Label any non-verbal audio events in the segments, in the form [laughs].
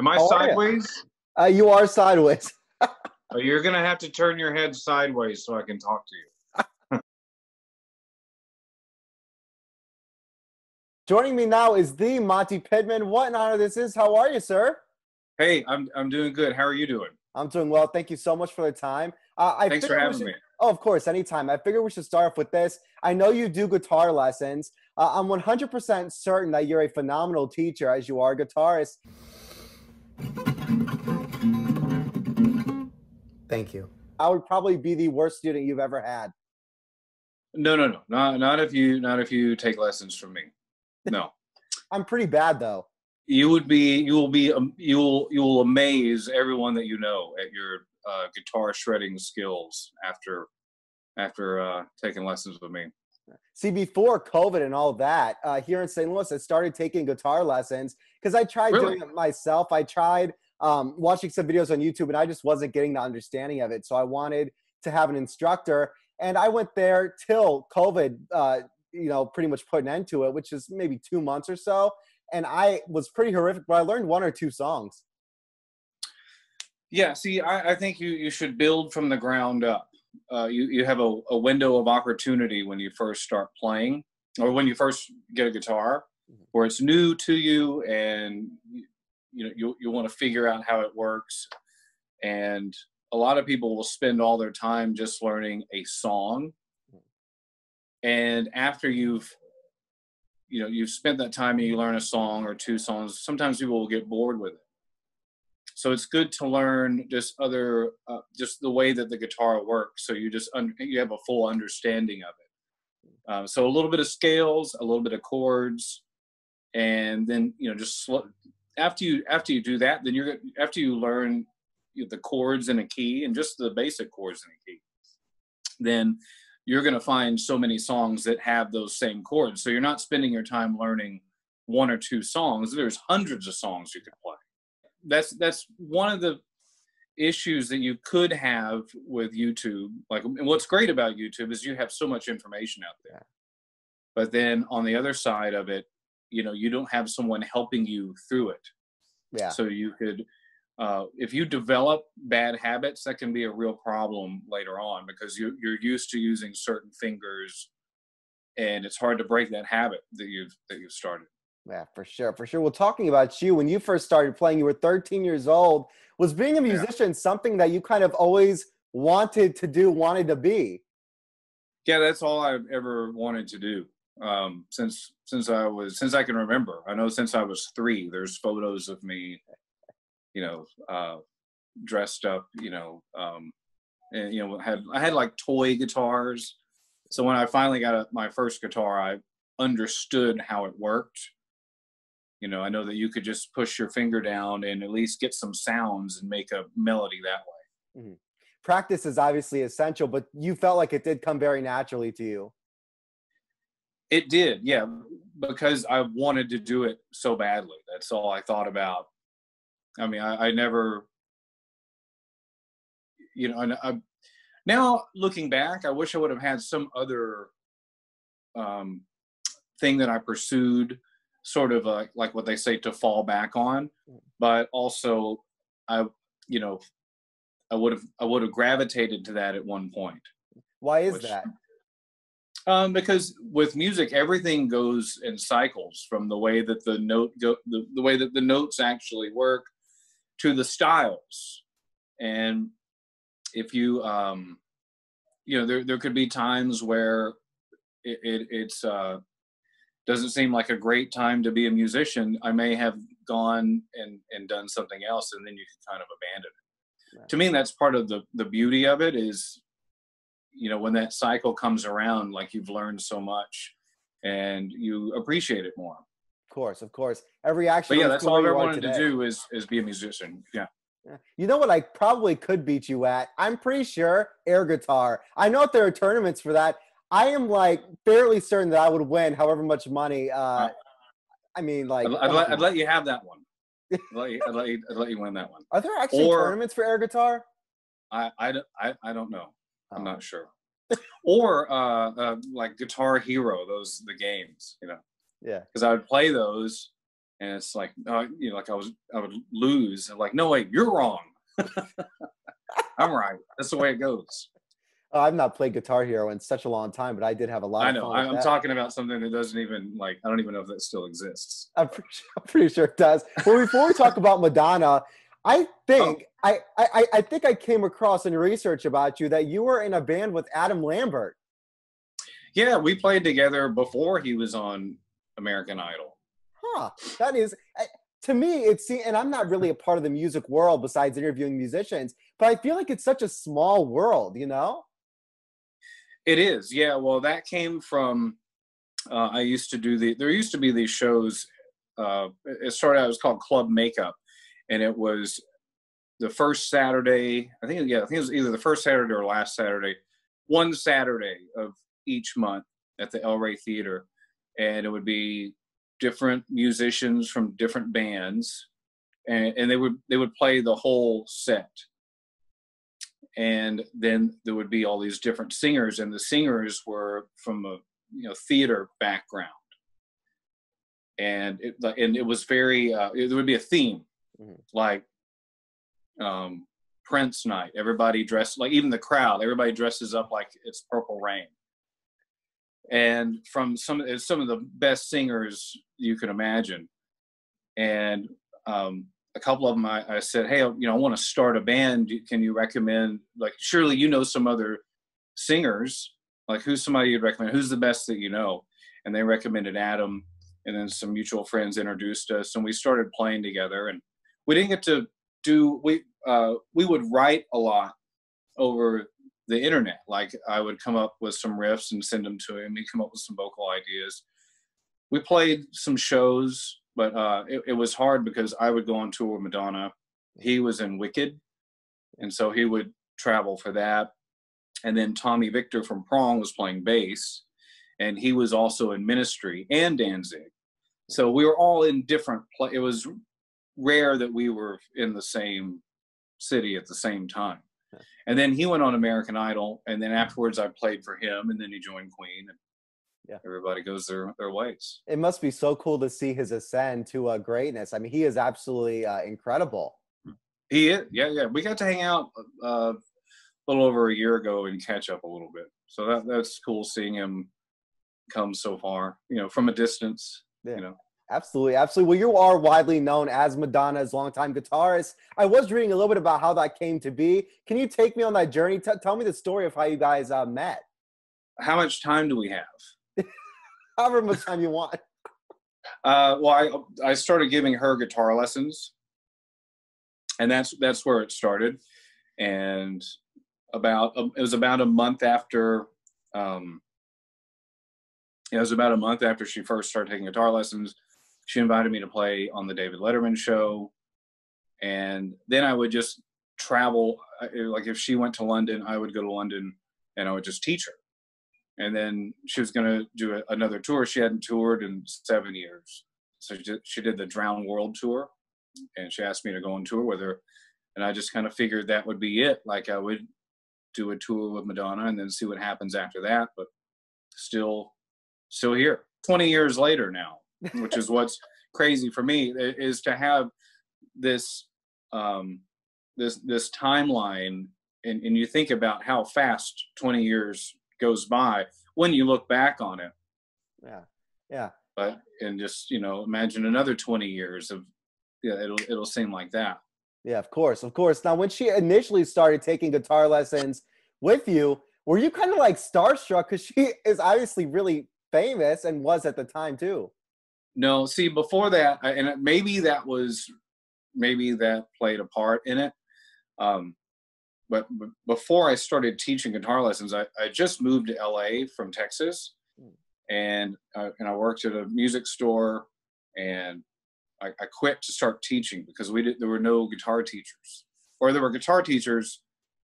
Am I How are ya? sideways? Uh, you are sideways. [laughs] Oh, you're gonna have to turn your head sideways so I can talk to you. [laughs] Joining me now is the Monte Pittman. What an honor this is. How are you, sir? Hey, I'm I'm doing good. How are you doing? I'm doing well. Thank you so much for the time. Uh, I Thanks for having should- me. Oh, of course, anytime. I figure we should start off with this. I know you do guitar lessons. Uh, I'm 100% certain that you're a phenomenal teacher as you are a guitarist. Thank you. I would probably be the worst student you've ever had. No, no, no, not not if you not if you take lessons from me. No, [laughs] I'm pretty bad though. you would be you will be um, you will you will amaze everyone that you know at your uh, guitar shredding skills after after uh, taking lessons with me. See, before COVID and all that, uh, here in St. Louis, I started taking guitar lessons because I tried Really? doing it myself. I tried um, watching some videos on YouTube, and I just wasn't getting the understanding of it. So I wanted to have an instructor, and I went there till COVID, uh, you know, pretty much put an end to it, which is maybe two months or so. And I was pretty horrific, but I learned one or two songs. Yeah, see, I, I think you, you should build from the ground up. Uh, you, you have a, a window of opportunity when you first start playing or when you first get a guitar where it's new to you and you, know you, you want to figure out how it works. And a lot of people will spend all their time just learning a song. And after you've you know you've spent that time and you learn a song or two songs sometimes people will get bored with it. So it's good to learn just other uh, just the way that the guitar works. So you just un- you have a full understanding of it. Um, so a little bit of scales a little bit of chords and then you know just slow, after you after you do that then you're after you learn you know, the chords in a key and just the basic chords in a key then you're going to find so many songs that have those same chords so you're not spending your time learning one or two songs there's hundreds of songs you could play that's that's one of the issues that you could have with YouTube. Like, and what's great about YouTube is you have so much information out there. But then on the other side of it, you know, you don't have someone helping you through it. Yeah. So you could, uh, if you develop bad habits, that can be a real problem later on because you, you're used to using certain fingers, and it's hard to break that habit that you've that you've started. Yeah, for sure, for sure. Well, talking about you, when you first started playing, you were 13 years old. Was being a musician something that you kind of always wanted to do, wanted to be? yeah that's all i've ever wanted to do um since since i was since i can remember. I know since i was three there's photos of me you know uh dressed up you know um and you know had i had like toy guitars. So when i finally got a, my first guitar i understood how it worked. You know i know that you could just push your finger down and at least get some sounds and make a melody that way. Practice is obviously essential, but you felt like it did come very naturally to you. It did, yeah, because I wanted to do it so badly. That's all I thought about. I mean, I, I never, you know, and I, now looking back, I wish I would have had some other um, thing that I pursued, sort of like like what they say to fall back on, but also I, you know, I would have I would have gravitated to that at one point. Why is Which- that? Um, because with music, everything goes in cycles from the way that the note go, the, the way that the notes actually work, to the styles, and if you, um, you know, there there could be times where it, it it's uh, doesn't seem like a great time to be a musician. I may have gone and and done something else, and then you can kind of abandon it. Right. To me, that's part of the the beauty of it is you know when that cycle comes around like you've learned so much and you appreciate it more Of course, of course. Every action. but yeah that's all i've you ever are wanted to do is is be a musician yeah. You know what I probably could beat you at? I'm pretty sure air guitar. I know there are tournaments for that. I am like fairly certain that I would win however much money. Uh, I mean, like, I'd, I'd, let. I'd let you have that one [laughs] I'd let, you, I'd, let you, I'd let you win that one are there actually or- tournaments for air guitar? I, I, don't- I, I don't know i'm Oh. not sure or uh, uh like guitar hero those the games you know Yeah. because i would play those and it's like uh, you know like i was i would lose and like no wait you're wrong [laughs] i'm right that's the way it goes uh, I've not played Guitar Hero in such a long time, but I did have a lot. I know. I'm that. talking about something that doesn't even like. I don't even know if that still exists. I'm pretty, sure, I'm pretty sure it does. Well, before we talk about Madonna, I think oh. I, I I think I came across in research about you that you were in a band with Adam Lambert. Yeah, we played together before he was on American Idol. Huh. That is eh, to me it's see, and I'm not really a part of the music world besides interviewing musicians, but I feel like it's such a small world, you know? It is, yeah. Well, that came from uh, I used to do the. There used to be these shows. Uh, it started out. It was called Club Makeup, and it was the first Saturday. I think yeah, I think it was either the first Saturday or last Saturday. One Saturday of each month at the El Rey Theater, and it would be different musicians from different bands, and, and they would they would play the whole set and then there would be all these different singers and the singers were from a you know theater background and it and it was very uh, there would be a theme mm-hmm. like um prince night everybody dressed like even the crowd everybody dresses up like it's purple rain and from some some of the best singers you can imagine and um a couple of them I, I said, hey, you know, I want to start a band. Can you recommend? Like, surely you know some other singers. Like, who's somebody you'd recommend? Who's the best that you know? And they recommended Adam, and then some mutual friends introduced us, and we started playing together. And we didn't get to do we uh, we would write a lot over the internet. Like, I would come up with some riffs and send them to him. He'd come up with some vocal ideas. We played some shows but uh, it, it, was hard because I would go on tour with Madonna. He was in Wicked, and so he would travel for that. And then Tommy Victor from Prong was playing bass, and he was also in Ministry and Danzig. So we were all in different. Pl- it was rare that we were in the same city at the same time. And then he went on American Idol, and then afterwards I played for him, and then he joined Queen. And yeah. everybody goes their their ways. It must be so cool to see his ascend to uh, greatness. I mean, he is absolutely uh, incredible. He is, yeah, yeah. We got to hang out uh, a little over a year ago and catch up a little bit. So that that's cool seeing him come so far. You know, from a distance. Yeah. You know. Absolutely, absolutely. Well, you are widely known as Madonna's longtime guitarist. I was reading a little bit about how that came to be. Can you take me on that journey? T- tell me the story of how you guys uh, met. How much time do we have? [laughs] however much time you want. Uh, well, I I started giving her guitar lessons, and that's that's where it started. And about um, it was about a month after. Um, it was about a month after she first started taking guitar lessons. She invited me to play on the David Letterman show, and then I would just travel. Uh, like if she went to London, I would go to London, and I would just teach her and then she was going to do a, another tour. She hadn't toured in seven years, so she did, she did the Drowned World tour, and she asked me to go on tour with her, and I just kind of figured that would be it. Like I would do a tour with Madonna and then see what happens after that. But still, still here, twenty years later now, which is what's crazy for me is to have this um, this this timeline, and, and you think about how fast twenty years goes by when you look back on it. Yeah. Yeah. But and just, you know, imagine another 20 years of yeah, it'll it'll seem like that. Yeah, of course. Of course. Now when she initially started taking guitar lessons with you, were you kind of like starstruck cuz she is obviously really famous and was at the time too? No, see before that and maybe that was maybe that played a part in it. Um, but before I started teaching guitar lessons, I, I just moved to LA from Texas, hmm. and uh, and I worked at a music store, and I, I, quit to start teaching because we did there were no guitar teachers, or there were guitar teachers,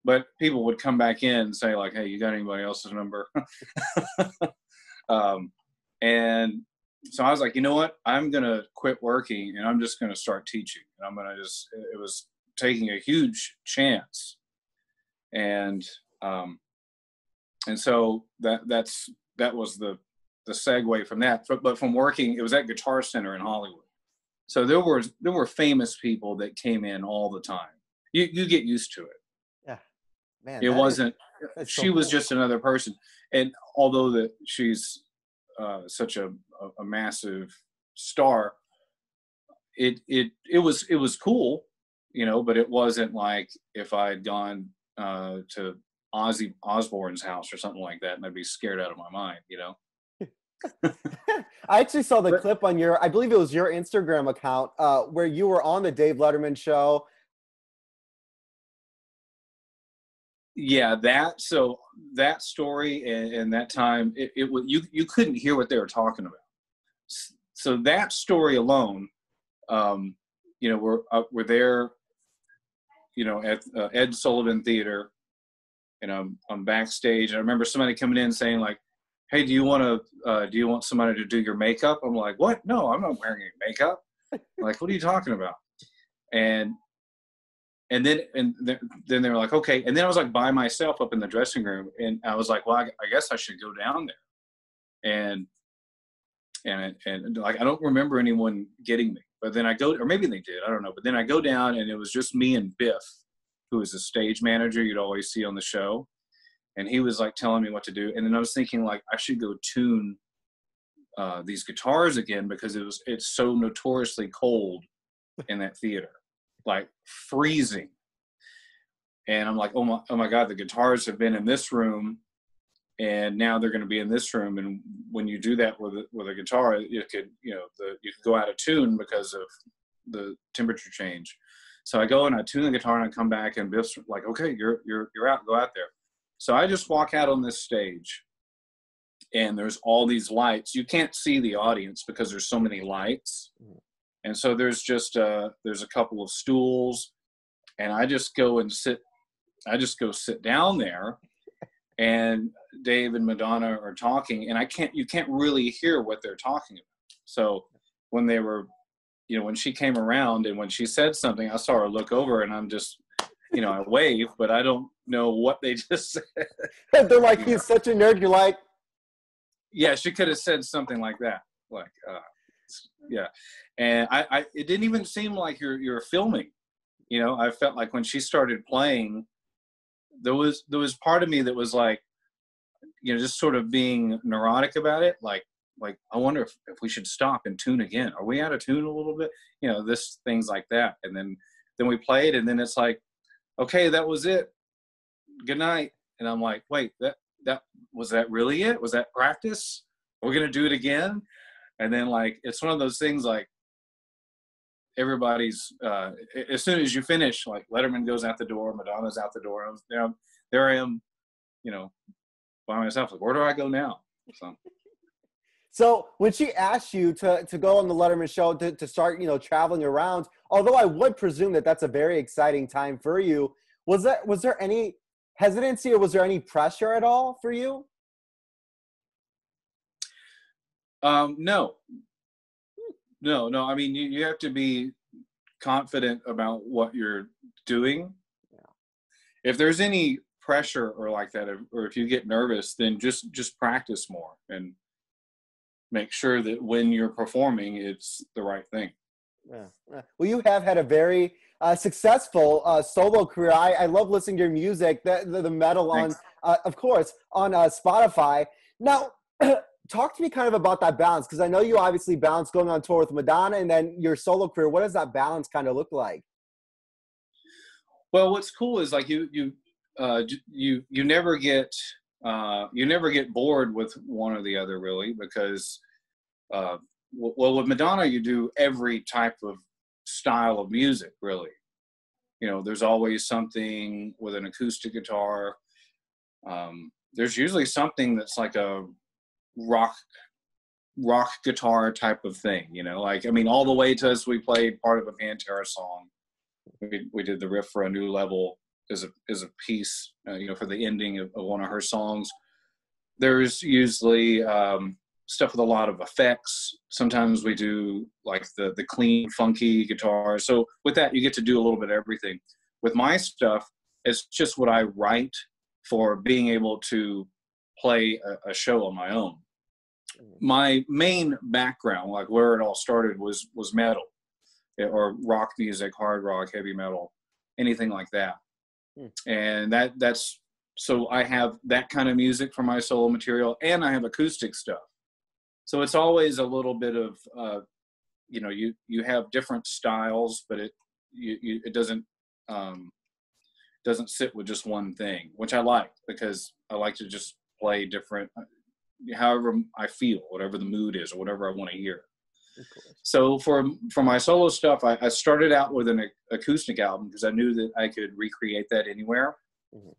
but people would come back in and say like, "Hey, you got anybody else's number?" [laughs] um, and so I was like, you know what? I'm gonna quit working and I'm just gonna start teaching. And I'm gonna just it was taking a huge chance and um, and so that that's that was the the segue from that. But, but from working, it was at Guitar Center in Hollywood, So there were there were famous people that came in all the time. You you get used to it. Yeah, man. It wasn't. [laughs] is she so was cool. just another person, and although that she's uh, such a, a massive star, it it it was it was cool, you know. But it wasn't like if I had gone uh, to Ozzy Osbourne's house or something like that, and I'd be scared out of my mind, you know. [laughs] I actually saw the clip on your, I believe it was your Instagram account, uh, where you were on the Dave Letterman show. Yeah that so that story and, and that time it, it was you you couldn't hear what they were talking about. So that story alone um you know we're uh, we're there you know at uh, ed sullivan theater and i'm i'm backstage and i remember somebody coming in saying like hey do you want to uh, do you want somebody to do your makeup? I'm like what? No i'm not wearing any makeup. Like what are you talking about? And and then and th- then they were like okay. And then i was like by myself up in the dressing room and i was like well i, I guess i should go down there. And and and like i don't remember anyone getting me but then i go or maybe they did i don't know but then i go down and it was just me and biff who was a stage manager you'd always see on the show. And he was like telling me what to do. And then i was thinking like i should go tune uh, these guitars again because it was it's so notoriously cold in that theater like freezing. And I'm like, oh my, oh my God, the guitars have been in this room, and now they're going to be in this room. And when you do that with a, with a guitar, you could, you know, the you could go out of tune because of the temperature change. So I go and I tune the guitar and I come back and Biff's like, okay, you're you're you're out, go out there. So I just walk out on this stage, and there's all these lights. You can't see the audience because there's so many lights mm. And so there's just uh there's a couple of stools and i just go and sit i just go sit down there and dave and madonna are talking and i can't you can't really hear what they're talking about so when they were you know when she came around and when she said something i saw her look over and i'm just you know i wave but i don't know what they [laughs] just said [laughs] They're like, he's such a nerd. You're like, yeah she could have said something like that like uh yeah. And I, I it didn't even seem like you're you're filming. You know i felt like when she started playing there was there was part of me that was like you know just sort of being neurotic about it. Like like i wonder if, if we should stop and tune again. Are we out of tune a little bit? You know this things like that. And then then we played and then it's like okay that was it. Good night. And i'm like wait that that was that really it? Was that practice? We're we gonna do it again and then like it's one of those things like everybody's uh as soon as you finish like letterman goes out the door madonna's out the door I was, there i am you know by myself like where do i go now so So when she asked you to, to go on the Letterman show to, to start, you know, traveling around, although I would presume that that's a very exciting time for you, was that was there any hesitancy or was there any pressure at all for you? Um no no no i mean you, you have to be confident about what you're doing Yeah. if there's any pressure or like that or- if you get nervous then just just practice more and make sure that when you're performing it's the right thing Yeah. Well, you have had a very uh, successful uh, solo career. I, I love listening to your music, the, the, the metal on, uh, of course, on uh, Spotify. Now, [clears throat] talk to me kind of about that balance because I know you obviously balance going on tour with Madonna and then your solo career. What does that balance kind of look like? Well, what's cool is like you you uh, you you never get uh, you never get bored with one or the other really because uh, w- well with Madonna you do every type of style of music really. You know, there's always something with an acoustic guitar. Um, there's usually something that's like a rock rock guitar type of thing. You know, like I mean, all the way to us we played part of a Pantera song. We, we did the riff for a new level as a as a piece uh, you know for the ending of, of one of her songs. There's usually um, stuff with a lot of effects. Sometimes we do like the the clean funky guitar. So with that you get to do a little bit of everything. With my stuff it's just what i write for being able to play a, a show on my own my main background like where it all started was was metal or rock music, hard rock, heavy metal, anything like that. Hmm. And that that's so I have that kind of music for my solo material, and I have acoustic stuff. So it's always a little bit of, uh, you know, you you have different styles, but it you, you it doesn't um, doesn't sit with just one thing, which I like because I like to just play different, uh, however I feel, whatever the mood is, or whatever I want to hear. So for for my solo stuff, I, I started out with an acoustic album because I knew that I could recreate that anywhere. Mm-hmm.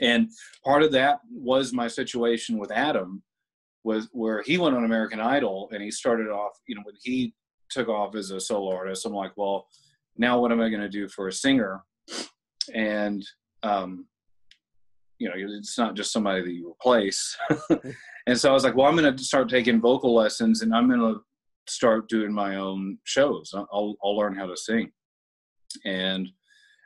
And part of that was my situation with Adam, was where he went on American Idol and he started off. You know, when he took off as a solo artist, I'm like, well, now what am I going to do for a singer? And um, you know, it's not just somebody that you replace. [laughs] and so I was like, well, I'm going to start taking vocal lessons and I'm going to start doing my own shows. I'll, I'll learn how to sing. And,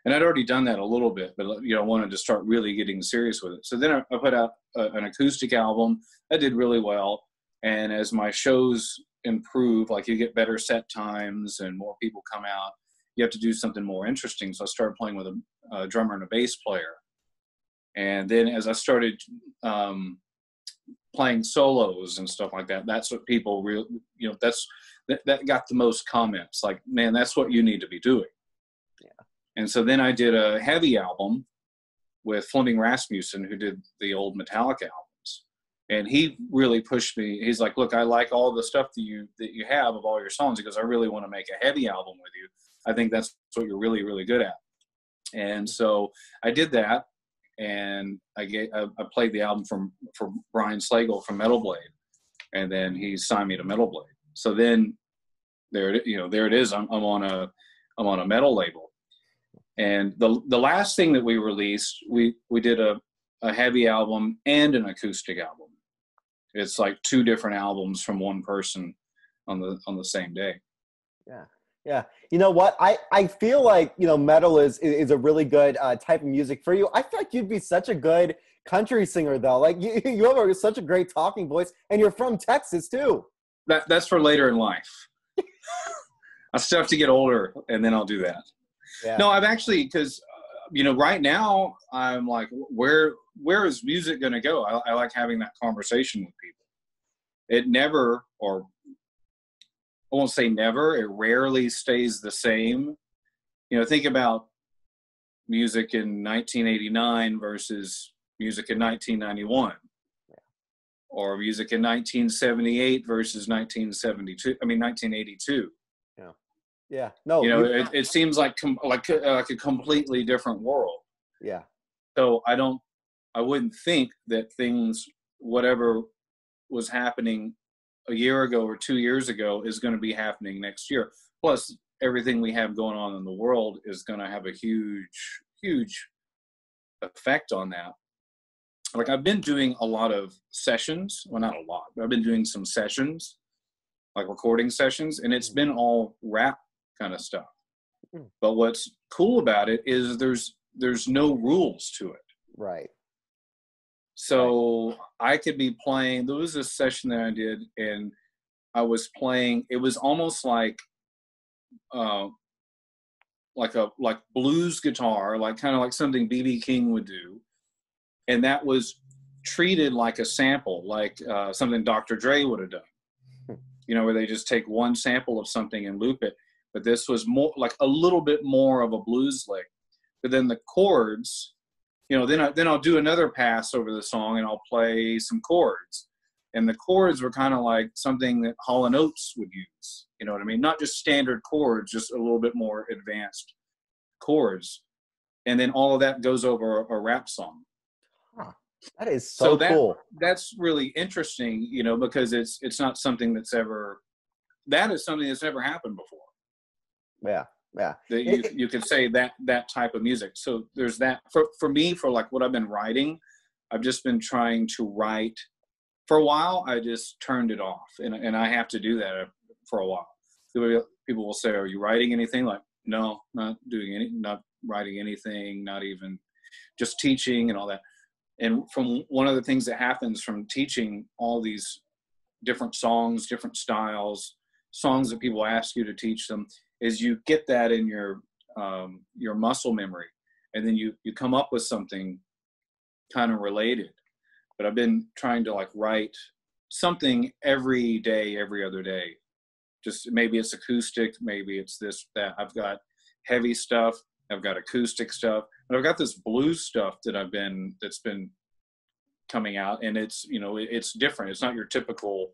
and I'd already done that a little bit, but you know, I wanted to start really getting serious with it. So then I, I put out a, an acoustic album that did really well. And as my shows improve, like you get better set times and more people come out, you have to do something more interesting. So I started playing with a, a drummer and a bass player. And then as I started um, playing solos and stuff like that. That's what people real, you know, that's that, that got the most comments. Like, man, that's what you need to be doing. Yeah. And so then I did a heavy album with Flemming Rasmussen, who did the old Metallica albums, and he really pushed me. He's like, "Look, I like all the stuff that you that you have of all your songs because I really want to make a heavy album with you. I think that's what you're really really good at." And so I did that, and I get I, I played the album from for Brian Slagel from Metal Blade, and then he signed me to Metal Blade. So then there it you know there it is. I'm, I'm on a I'm on a metal label, and the the last thing that we released we we did a a heavy album and an acoustic album. It's like two different albums from one person on the on the same day. Yeah. Yeah, you know what? I I feel like you know metal is is a really good uh, type of music for you. I feel like you'd be such a good country singer though. Like [laughs] you you have such a great talking voice, and you're from Texas too. That that's for later in life. [laughs] I still have to get older, and then I'll do that. Yeah. No, I've actually because uh, you know right now I'm like, where where is music going to go? I, I like having that conversation with people. It never or I won't say never, it rarely stays the same. You know, think about music in 1989 versus music in 1991 or music in 1978 versus 1972 i mean 1982 yeah. Yeah. No you know it, it, seems like com- like uh, like a completely different world. Yeah. So i don't i wouldn't think that things whatever was happening a year ago or two years ago is going to be happening next year. Plus, everything we have going on in the world is going to have a huge, huge effect on that. Like I've been doing a lot of sessions. Well, not a lot, but I've been doing some sessions, like recording sessions, and it's been all rap kind of stuff. Hmm. But what's cool about it is there's there's no rules to it. Right. So I could be playing. There was a session that I did, and I was playing. It was almost like, uh, like a like blues guitar, like kind of like something BB King would do, and that was treated like a sample, like uh, something Dr. Dre would have done. You know, where they just take one sample of something and loop it. But this was more like a little bit more of a blues lick. But then the chords you know, then I, then I'll do another pass over the song and I'll play some chords. And the chords were kind of like something that Hall and Oates would use. You know what I mean? Not just standard chords, just a little bit more advanced chords. And then all of that goes over a, a rap song. Huh. That is so, so that, cool. That's really interesting, you know, because it's it's not something that's ever that is something that's never happened before. Yeah yeah. That you, you could say that that type of music. So there's that. For for me for like what i've been writing i've just been trying to write. For a while i just turned it off and, and i have to do that uh, for a while. People will say are you writing anything? Like no not doing any not writing anything not even just teaching and all that. And from one of the things that happens from teaching all these different songs different styles songs that people ask you to teach them is you get that in your um, your muscle memory, and then you you come up with something kind of related. But I've been trying to like write something every day, every other day. Just maybe it's acoustic, maybe it's this that. I've got heavy stuff, I've got acoustic stuff, but I've got this blues stuff that I've been that's been coming out, and it's you know it's different. It's not your typical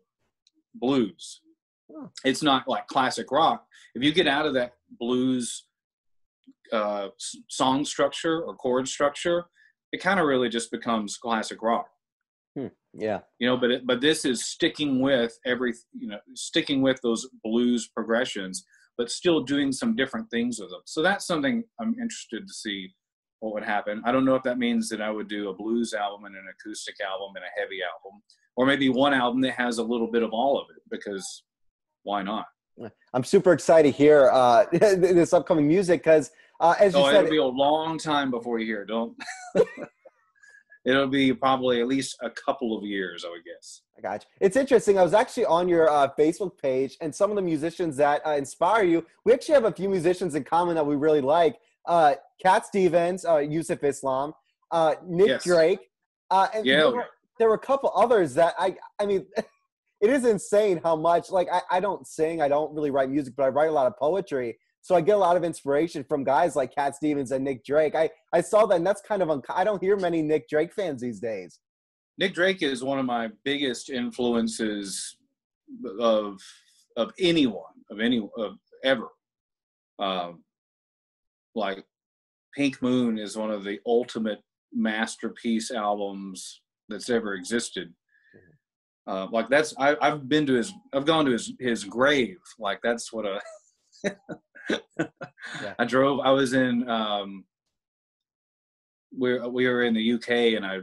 blues. It's not like classic rock. If you get out of that blues uh, song structure or chord structure, it kind of really just becomes classic rock. Hmm. Yeah. You know, but it, but this is sticking with every you know sticking with those blues progressions, but still doing some different things with them. So that's something I'm interested to see what would happen. I don't know if that means that I would do a blues album and an acoustic album and a heavy album, or maybe one album that has a little bit of all of it because why not? I'm super excited to hear uh, [laughs] this upcoming music because, uh, as you oh, said, it'll be a long time before you hear it. Don't. [laughs] it'll be probably at least a couple of years, I would guess. I got you. It's interesting. I was actually on your uh, Facebook page, and some of the musicians that uh, inspire you. We actually have a few musicians in common that we really like. Uh, Cat Stevens, uh, Yusuf Islam, uh, Nick Yes. Drake, uh, and Yeah. there, were, there were a couple others that I. I mean, [laughs] it is insane how much. Like I, I don't sing, I don't really write music, but I write a lot of poetry. So I get a lot of inspiration from guys like Cat Stevens and Nick Drake. I, I saw that, and that's kind of un- I don't hear many Nick Drake fans these days. Nick Drake is one of my biggest influences of of anyone of any of ever. Um, like Pink Moon is one of the ultimate masterpiece albums that's ever existed. Uh, like that's I, I've been to his I've gone to his his grave. Like that's what a [laughs] I drove. I was in um, we we were in the UK and I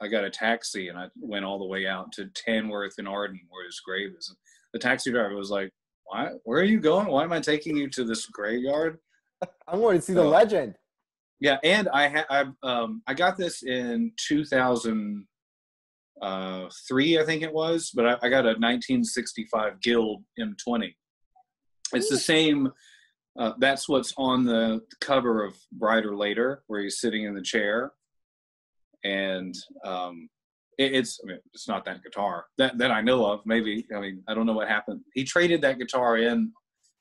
I got a taxi and I went all the way out to Tanworth-in-Arden where his grave is. The taxi driver was like, "Why? Where are you going? Why am I taking you to this graveyard?" [laughs] I'm going to see the Oh. legend. Yeah, and I ha- I um I got this in 2003, I think it was, but I, I got a 1965 Guild M20. It's the same. Uh, that's what's on the cover of Bryter Layter, where he's sitting in the chair, and um, it, it's I mean, it's not that guitar that that I know of. Maybe I mean I don't know what happened. He traded that guitar in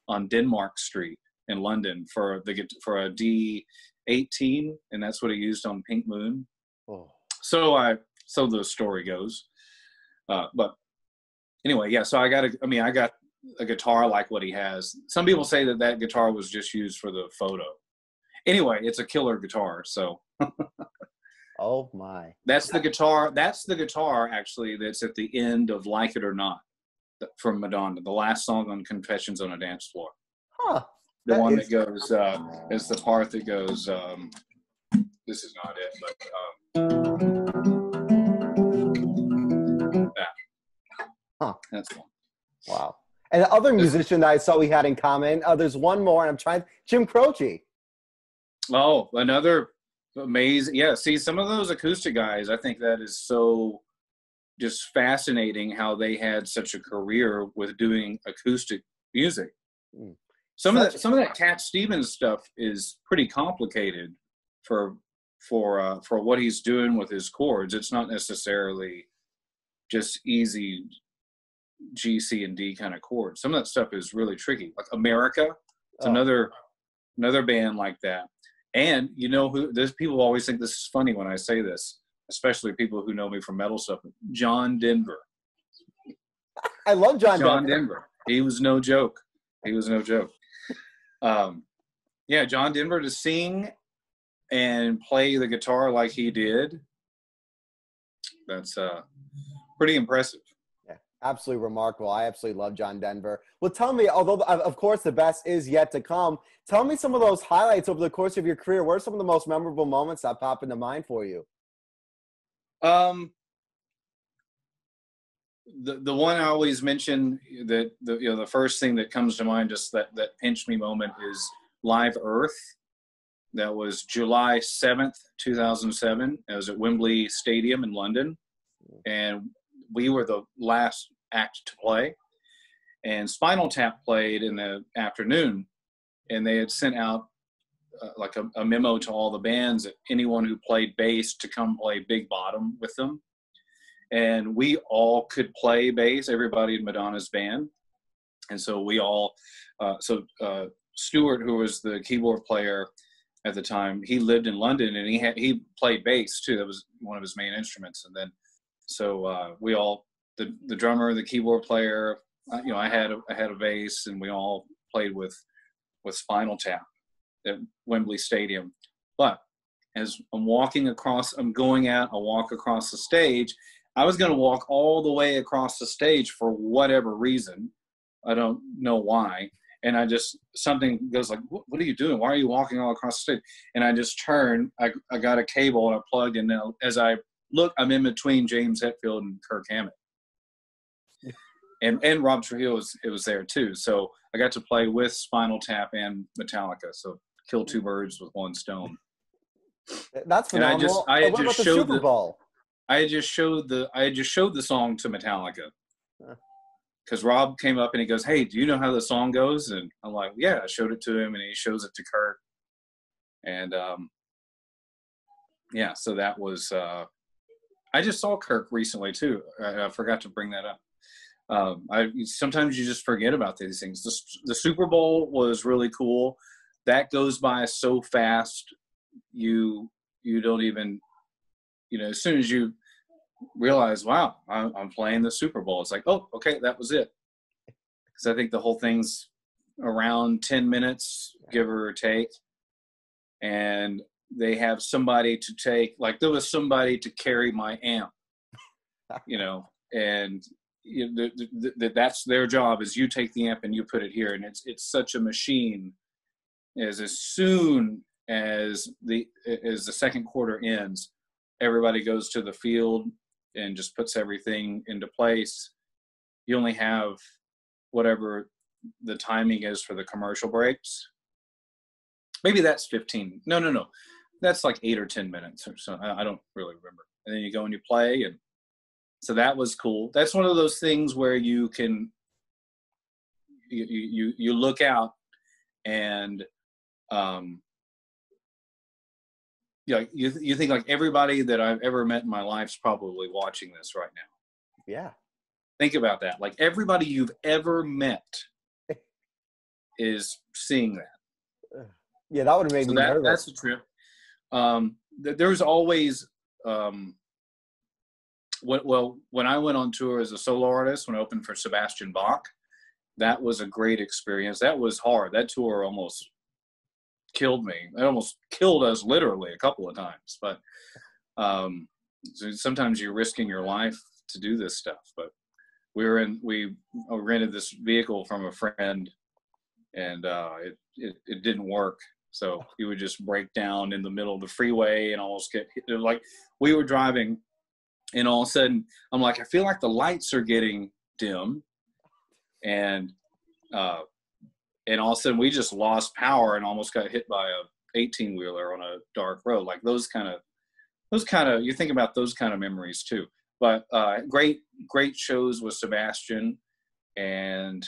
on Denmark Street in London for the guit- for a D 18 and that's what he used on pink moon Oh. so i so the story goes uh, but anyway yeah so i got a i mean i got a guitar like what he has some people say that that guitar was just used for the photo anyway it's a killer guitar so [laughs] Oh my. that's the guitar that's the guitar actually that's at the end of like it or not from madonna the last song on confessions on a dance floor Huh. the That one is- that goes uh, is the part that goes. Um, this is not it, but um, Huh. That's one. Wow. And the other musician that I saw we had in common, uh, there's one more, and I'm trying, Jim Croce. Oh, another amazing. Yeah, see, some of those acoustic guys, I think that is so just fascinating how they had such a career with doing acoustic music. Mm. Some of that, some of that Cat Stevens stuff is pretty complicated for for uh, for what he's doing with his chords. It's not necessarily just easy G, C, and D kind of chords. Some of that stuff is really tricky. Like America, it's Oh. another another band like that. And you know who? There's people always think this is funny when I say this, especially people who know me from metal stuff. John Denver. I love John, John Denver. Denver. He was no joke. He was no joke. Um, yeah, John Denver to sing and play the guitar like he did. That's uh, pretty impressive. Absolutely remarkable. I absolutely love John Denver. Well, tell me, although of course the best is yet to come, tell me some of those highlights over the course of your career. What are some of the most memorable moments that pop into mind for you? Um, the the one I always mention that the you know the first thing that comes to mind just that that pinch me moment is Live Earth. That was July seventh, two thousand seven. It was at Wembley Stadium in London, and we were the last act to play. And Spinal Tap played in the afternoon, and they had sent out uh, like a, a, memo to all the bands that anyone who played bass to come play Big Bottom with them. And we all could play bass, everybody in Madonna's band. And so we all, uh, so uh, Stuart, who was the keyboard player at the time, he lived in London and he had, he played bass too. That was one of his main instruments. And then, so uh, we all, the, the drummer, the keyboard player, uh, you know, I had a, I had a bass and we all played with, with Spinal Tap at Wembley Stadium. But as I'm walking across, I'm going out, I walk across the stage. I was going to walk all the way across the stage for whatever reason. I don't know why. And I just, something goes like, what, are you doing? Why are you walking all across the stage? And I just turn, I, I got a cable and I plugged in. Now, as I look, I'm in between James Hetfield and Kirk Hammett. And, and Rob Trujillo was, it was there too. So I got to play with Spinal Tap and Metallica. So kill two birds with one stone. That's phenomenal. And I just, I had just the showed Super the, Bowl? I just showed the, I just showed the song to Metallica. Because Rob came up and he goes, "Hey, do you know how the song goes?" And I'm like, "Yeah." I showed it to him, and he shows it to Kirk. And um, yeah, so that was. Uh, I just saw Kirk recently too. I, I forgot to bring that up. Um, I sometimes you just forget about these things. The, the Super Bowl was really cool. That goes by so fast you you don't even you know as soon as you realize wow i'm, I'm playing the super bowl it's like oh okay that was it. Because i think the whole thing's around 10 minutes give or take. And they have somebody to take like there was somebody to carry my amp [laughs] you know and you know, the, the, that's their job is you take the amp and you put it here and it's it's such a machine is as soon as the as the second quarter ends, everybody goes to the field and just puts everything into place. You only have whatever the timing is for the commercial breaks. Maybe that's 15. No, no, no. That's like eight or 10 minutes or so. I don't really remember. And then you go and you play. And so that was cool. That's one of those things where you can, you, you, you look out and um, yeah, you you think like everybody that I've ever met in my life's probably watching this right now. Yeah. Think about that. Like everybody you've ever met [laughs] is seeing that. Yeah, that would have made so me that, nervous. That's the trip. Um, th- there's always um, well, when I went on tour as a solo artist, when I opened for Sebastian Bach, that was a great experience. That was hard. That tour almost killed me. It almost killed us literally a couple of times. But um, so sometimes you're risking your life to do this stuff. But we were in, we rented this vehicle from a friend, and uh, it, it, it didn't work. So he would just break down in the middle of the freeway and almost get hit. like we were driving, and all of a sudden I'm like, I feel like the lights are getting dim, and uh, and all of a sudden we just lost power and almost got hit by a 18 wheeler on a dark road. Like those kind of those kind of you think about those kind of memories too. But uh, great great shows with sebastian and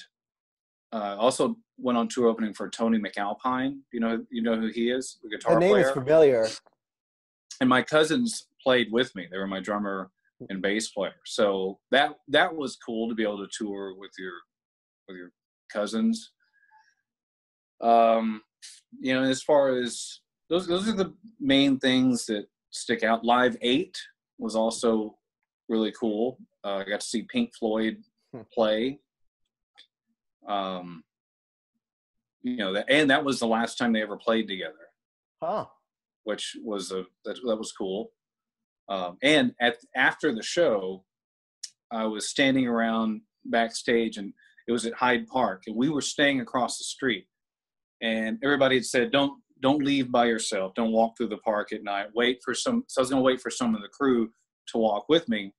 uh, also went on tour opening for Tony MacAlpine. You know you know who he is? The guitar the name player? is familiar. And my cousins played with me they were my drummer and bass player so that that was cool to be able to tour with your with your cousins um, you know, as far as those, those are the main things that stick out. Live Eight was also really cool. Uh, I got to see Pink Floyd hmm. play. Um, you know, that, and that was the last time they ever played together. Huh. Which was a that, that was cool. Um, and at after the show, I was standing around backstage, and it was at Hyde Park, and we were staying across the street. And everybody had said don't don't leave by yourself. Don't walk through the park at night. Wait for some so i was going to wait for some of the crew to walk with me.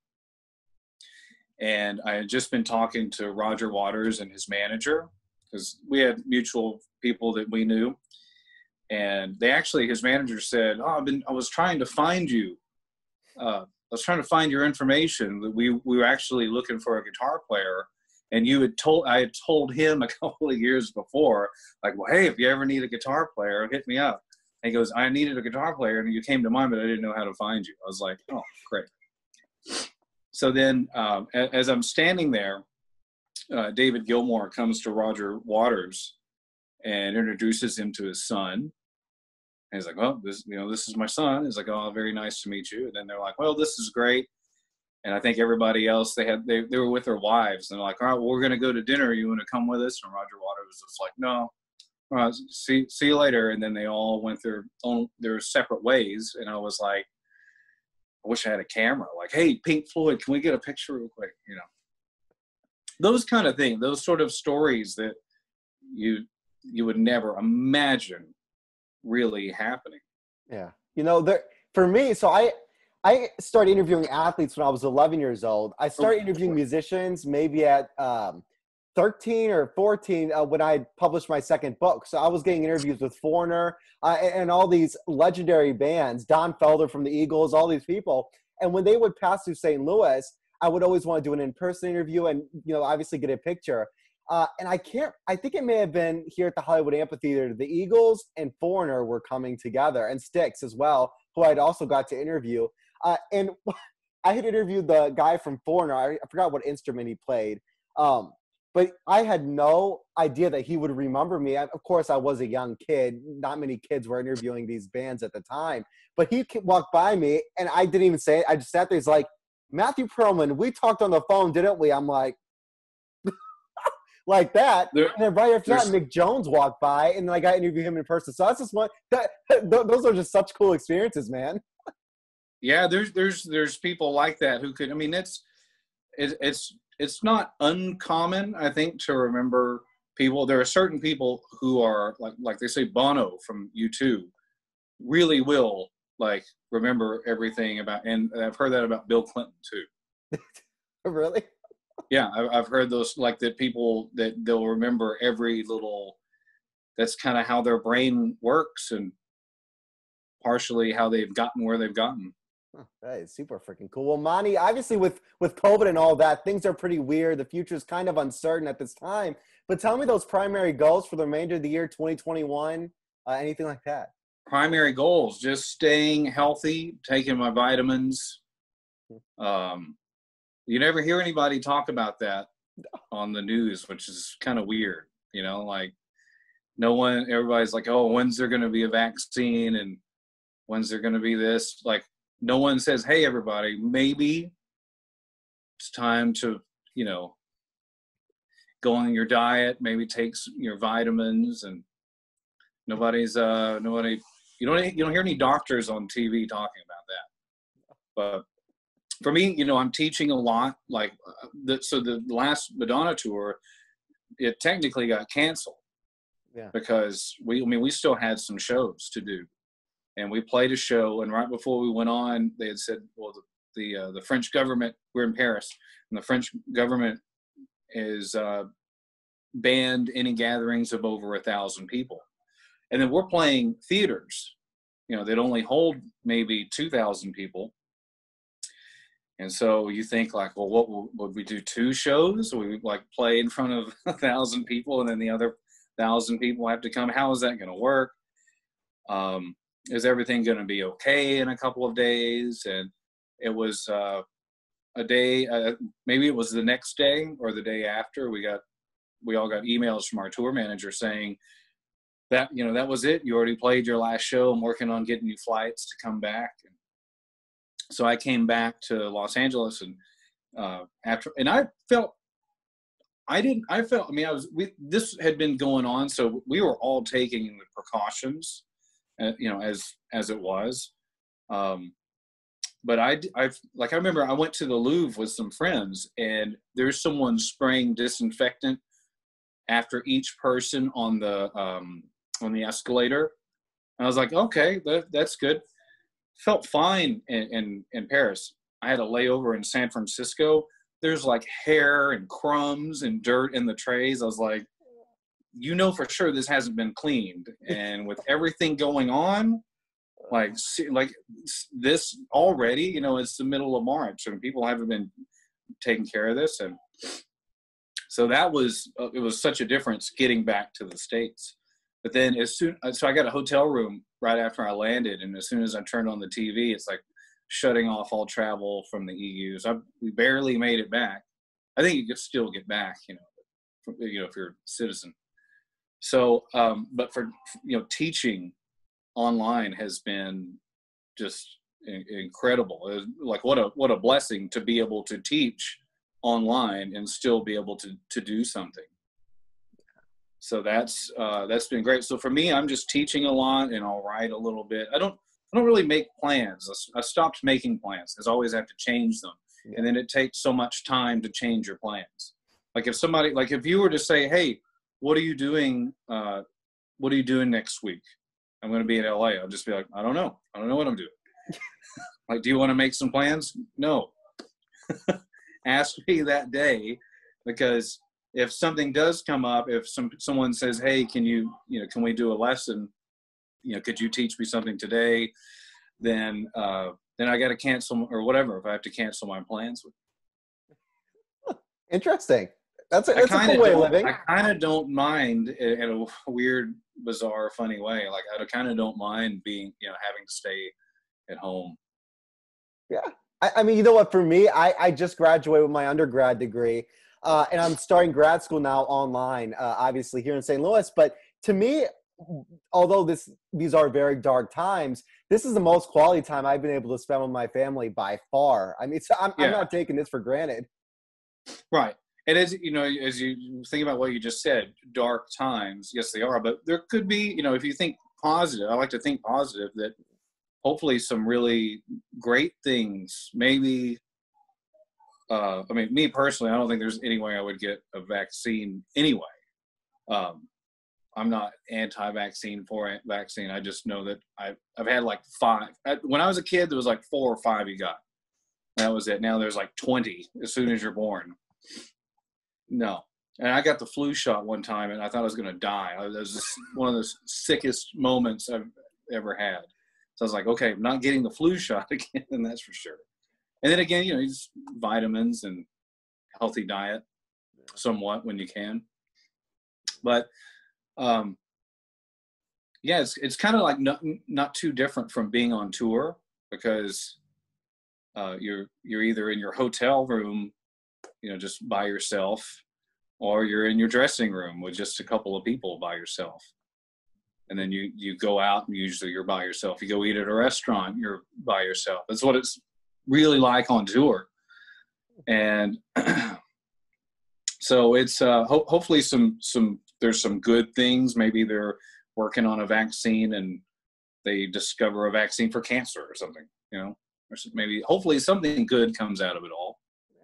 And i had just been talking to roger waters and his manager because we had mutual people that we knew. And they actually his manager said oh i've been i was trying to find you uh, i was trying to find your information we we were actually looking for a guitar player and you had told I had told him [laughs] a couple of years before, like, well, hey, if you ever need a guitar player, hit me up. And he goes, I needed a guitar player, and you came to mind, but I didn't know how to find you. I was like, oh, great. So then, um, as I'm standing there, uh, David Gilmour comes to Roger Waters and introduces him to his son. And he's like, "Well, this, you know, this is my son." He's like, "Oh, very nice to meet you." And then they're like, "Well, this is great." And I think everybody else they had they, they were with their wives and they're like, "All right, well, we're gonna go to dinner. You want to come with us?" And Roger Waters was like, "No." All right, see see you later. And then they all went their own their separate ways. And I was like, I wish I had a camera. Like, hey, Pink Floyd, can we get a picture real quick? You know, those kind of things, those sort of stories that you you would never imagine really happening. Yeah, you know, there for me. So I I started interviewing athletes when I was 11 years old. I started interviewing musicians maybe at um, 13 or 14 uh, when I published my second book. So I was getting interviews with Foreigner uh, and, and, all these legendary bands, Don Felder from the Eagles, all these people. And when they would pass through St. Louis, I would always want to do an in-person interview and you know obviously get a picture. Uh, and I can't. I think it may have been here at the Hollywood Amphitheater. The Eagles and Foreigner were coming together, and Styx as well, who I'd also got to interview. Uh, and [laughs] I had interviewed the guy from Foreigner. I, I forgot what instrument he played. Um, but I had no idea that he would remember me. I, of course, I was a young kid. Not many kids were interviewing these bands at the time. But he walked by me, and I didn't even say it. I just sat there. He's like, Matthew Pearlman, we talked on the phone, didn't we? I'm like, like that. There, and then right after that, Mick Jones walked by, and then I got to interview him in person. So that's just one. That, [laughs] those are just such cool experiences, man. Yeah, there's there's there's people like that who could. I mean, it's it, it's it's not uncommon, I think, to remember people. There are certain people who are like like they say Bono from U2 really will like remember everything about and I've heard that about Bill Clinton too. [laughs] really? Yeah, I've heard those like that people that they'll remember every little. That's kind of how their brain works and partially how they've gotten where they've gotten. That is super freaking cool. Well, Monte, obviously with with COVID and all that, things are pretty weird. The future is kind of uncertain at this time. But tell me those primary goals for the remainder of the year, 2021, uh, anything like that. Primary goals: just staying healthy, taking my vitamins. Hmm. Um, you never hear anybody talk about that on the news, which is kind of weird. You know, like no one, everybody's like, "Oh, when's there going to be a vaccine?" and when's there going to be this? Like no one says, "Hey, everybody, maybe it's time to, you know, go on your diet, maybe take your vitamins." And nobody's, uh, nobody, you don't, you don't hear any doctors on TV talking about that. But for me, you know, I'm teaching a lot. Like, uh, the, so the last Madonna tour, it technically got canceled. Yeah. Because we, I mean, we still had some shows to do and we played a show. And right before we went on, they had said, "Well, the the, uh, the French government, we're in Paris, and the French government is uh, banned any gatherings of over a thousand people." And then we're playing theaters, you know, that only hold maybe two thousand people. And so you think like, well, what would we do? Two shows? We like play in front of [laughs] a thousand people, and then the other thousand people have to come. How is that going to work? Um, is everything going to be okay in a couple of days? And it was uh, a day, uh, maybe it was the next day or the day after. We got, we all got emails from our tour manager saying that you know that was it. You already played your last show. I'm working on getting you flights to come back. And so I came back to Los Angeles and uh, after, and I felt I didn't. I felt. I mean, I was. We, this had been going on, so we were all taking the precautions uh, you know, as as it was. Um, but I, I've like I remember I went to the Louvre with some friends, and there's someone spraying disinfectant after each person on the um, on the escalator. And I was like, okay, that, that's good. Felt fine in, in in Paris. I had a layover in San Francisco. There's like hair and crumbs and dirt in the trays. I was like, you know for sure this hasn't been cleaned [laughs] and with everything going on like like this already you know it's the middle of march and people haven't been taking care of this and so that was uh, it was such a difference getting back to the states. But then as soon uh, so I got a hotel room right after I landed, and as soon as I turned on the TV, it's like shutting off all travel from the EU. So I, we barely made it back. I think you could still get back, you know, you know if you're a citizen. So, um, but for you know, teaching online has been just incredible. Like what a what a blessing to be able to teach online and still be able to to do something. So that's uh, that's been great. So for me, I'm just teaching a lot and I'll write a little bit. I don't I don't really make plans. I stopped making plans because I always have to change them, yeah. and then it takes so much time to change your plans. Like if somebody like if you were to say, "Hey, what are you doing? Uh, what are you doing next week?" I'm going to be in LA. I'll just be like, I don't know. I don't know what I'm doing. [laughs] like, do you want to make some plans? No. [laughs] Ask me that day because if something does come up, if some someone says, "Hey, can you, you know, can we do a lesson? You know, could you teach me something today?" Then, uh, then I got to cancel or whatever if I have to cancel my plans. [laughs] Interesting. That's a, that's a cool way of living. I kind of don't mind in a weird, bizarre, funny way. Like I kind of don't mind being, you know, having to stay at home. Yeah. I, I mean, you know what? For me, I, I just graduated with my undergrad degree. Uh, and I'm starting grad school now online, uh, obviously here in St. Louis. But to me, although this these are very dark times, this is the most quality time I've been able to spend with my family by far. I mean, I'm, yeah. I'm not taking this for granted. Right and as you know as you think about what you just said dark times yes they are but there could be you know if you think positive i like to think positive that hopefully some really great things maybe uh, i mean me personally i don't think there's any way i would get a vaccine anyway um, i'm not anti-vaccine for vaccine i just know that i've, I've had like five when i was a kid there was like four or five you got that was it now there's like 20 as soon as you're born no. And I got the flu shot one time, and I thought I was going to die. It was one of the sickest moments I've ever had. So I was like, okay, I'm not getting the flu shot [laughs] again, and that's for sure. And then again, you know, just vitamins and healthy diet, somewhat when you can. But um, yeah, it's it's kind of like not not too different from being on tour because uh, you're you're either in your hotel room you know just by yourself or you're in your dressing room with just a couple of people by yourself. And then you you go out and usually you're by yourself. You go eat at a restaurant you're by yourself. That's what it's really like on tour and [clears throat] so it's uh, ho- hopefully some some there's some good things maybe they're working on a vaccine and they discover a vaccine for cancer or something you know maybe hopefully something good comes out of it all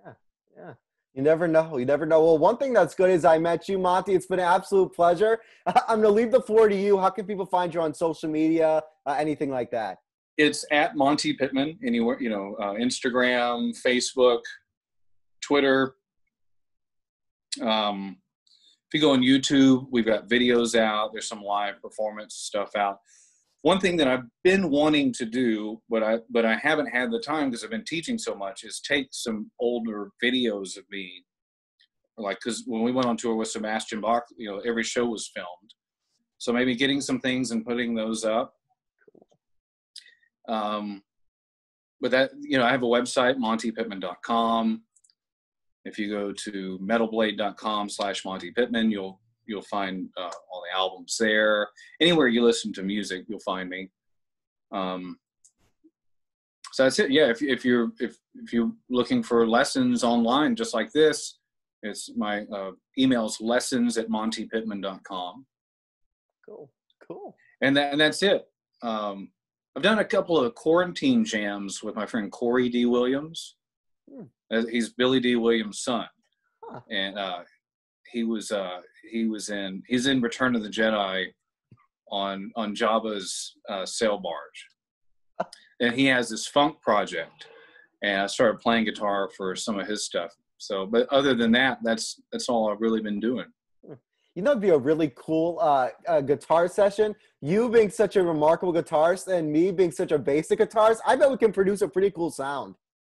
yeah yeah you never know. You never know. Well, one thing that's good is I met you, Monte. It's been an absolute pleasure. [laughs] I'm going to leave the floor to you. How can people find you on social media, uh, anything like that? It's at Monte Pittman, anywhere, you know, uh, Instagram, Facebook, Twitter. Um, if you go on YouTube, we've got videos out. There's some live performance stuff out one thing that I've been wanting to do, but I but I haven't had the time because I've been teaching so much, is take some older videos of me, like because when we went on tour with Sebastian Bach, you know, every show was filmed, so maybe getting some things and putting those up. Um, but that you know, I have a website, montepittman.com. If you go to metalblade.com slash Monte Pittman, you'll you'll find uh, all the albums there. Anywhere you listen to music, you'll find me. Um, so that's it. Yeah, if if you're if if you're looking for lessons online just like this, it's my uh, email's lessons at montepittman.com. Cool, cool. And that and that's it. Um, I've done a couple of quarantine jams with my friend Corey Dee Williams. Hmm. Uh, he's Billy Dee Williams' son, huh. and uh, he was uh, he was in he's in Return of the Jedi on on Jabba's uh, sail barge, [laughs] and he has this funk project, and I started playing guitar for some of his stuff. So, but other than that, that's that's all I've really been doing. You know, it'd be a really cool uh, uh, guitar session. You being such a remarkable guitarist, and me being such a basic guitarist, I bet we can produce a pretty cool sound.